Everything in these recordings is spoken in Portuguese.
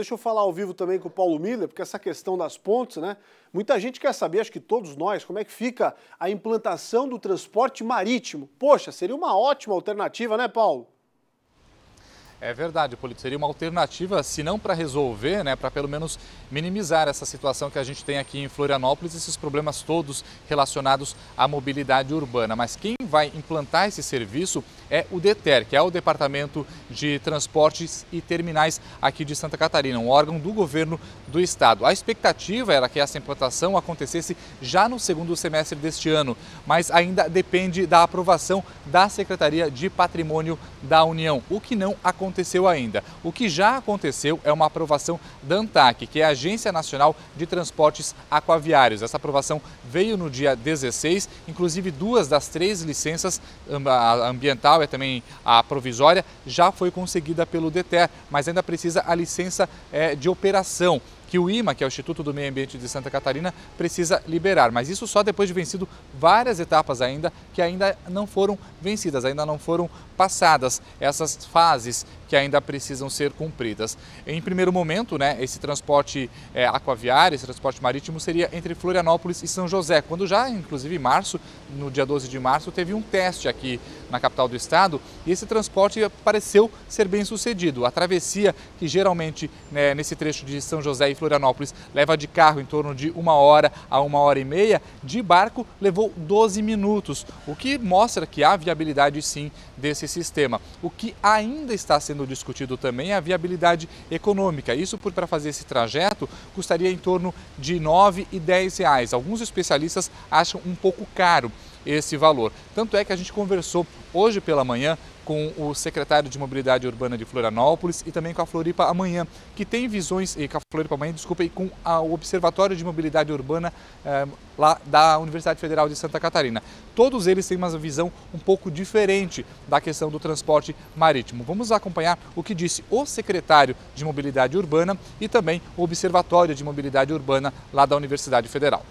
deixa eu falar ao vivo também com o Paulo Miller, porque essa questão das pontes, né? Muita gente quer saber, acho que todos nós, como é que fica a implantação do transporte marítimo. Poxa, seria uma ótima alternativa, né, Paulo? É verdade, Polito. Seria uma alternativa, se não para resolver, né, para pelo menos minimizar essa situação que a gente tem aqui em Florianópolis, esses problemas todos relacionados à mobilidade urbana. Mas quem vai implantar esse serviço é o DETER, que é o Departamento de Transportes e Terminais aqui de Santa Catarina, um órgão do governo do estado. A expectativa era que essa implantação acontecesse já no segundo semestre deste ano, mas ainda depende da aprovação da Secretaria de Patrimônio da União, o que não aconteceu aconteceu ainda. O que já aconteceu é uma aprovação da ANTAC, que é a Agência Nacional de Transportes Aquaviários. Essa aprovação veio no dia 16, inclusive duas das três licenças, a ambiental e também a provisória, já foi conseguida pelo DETER, mas ainda precisa a licença é, de operação que o IMA, que é o Instituto do Meio Ambiente de Santa Catarina, precisa liberar. Mas isso só depois de vencido várias etapas ainda que ainda não foram vencidas, ainda não foram passadas essas fases que ainda precisam ser cumpridas. Em primeiro momento, né, esse transporte é, aquaviário, esse transporte marítimo seria entre Florianópolis e São José, quando já, inclusive em março, no dia 12 de março, teve um teste aqui na capital do estado e esse transporte pareceu ser bem sucedido. A travessia, que geralmente né, nesse trecho de São José e Florianópolis leva de carro em torno de uma hora a uma hora e meia, de barco levou 12 minutos, o que mostra que há viabilidade sim desse sistema. O que ainda está sendo discutido também é a viabilidade econômica. Isso para fazer esse trajeto custaria em torno de 9 e 10 reais. Alguns especialistas acham um pouco caro esse valor. Tanto é que a gente conversou hoje pela manhã com o secretário de Mobilidade Urbana de Florianópolis e também com a Floripa Amanhã, que tem visões, e com a Floripa Amanhã, desculpa, e com a, o Observatório de Mobilidade Urbana eh, lá da Universidade Federal de Santa Catarina. Todos eles têm uma visão um pouco diferente da questão do transporte marítimo. Vamos acompanhar o que disse o secretário de Mobilidade Urbana e também o Observatório de Mobilidade Urbana lá da Universidade Federal.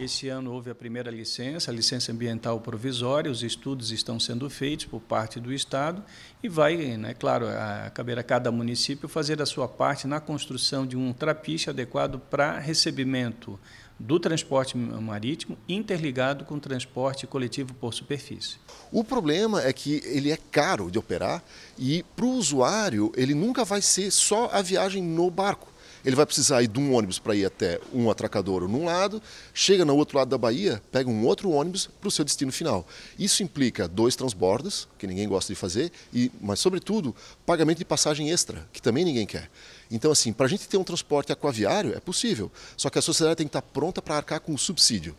Esse ano houve a primeira licença, a licença ambiental provisória, os estudos estão sendo feitos por parte do Estado e vai, né, claro, a, caber a cada município fazer a sua parte na construção de um trapiche adequado para recebimento do transporte marítimo interligado com o transporte coletivo por superfície. O problema é que ele é caro de operar e para o usuário ele nunca vai ser só a viagem no barco ele vai precisar ir de um ônibus para ir até um atracadouro num lado, chega no outro lado da Bahia, pega um outro ônibus para o seu destino final. Isso implica dois transbordos, que ninguém gosta de fazer, e, mas, sobretudo, pagamento de passagem extra, que também ninguém quer. Então, assim, para a gente ter um transporte aquaviário, é possível, só que a sociedade tem que estar pronta para arcar com o subsídio.